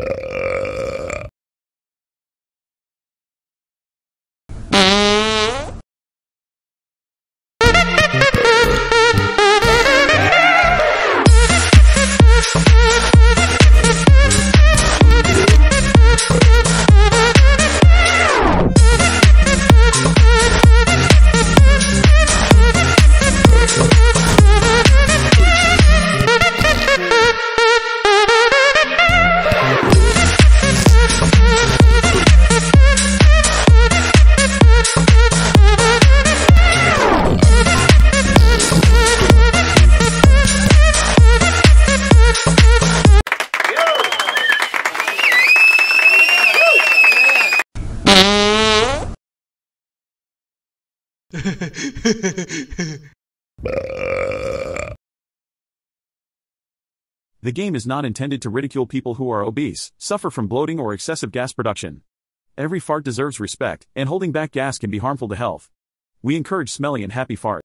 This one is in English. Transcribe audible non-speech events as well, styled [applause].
Uh. [laughs] The game is not intended to ridicule people who are obese, suffer from bloating or excessive gas production. Every fart deserves respect, and holding back gas can be harmful to health. We encourage smelly and happy farts.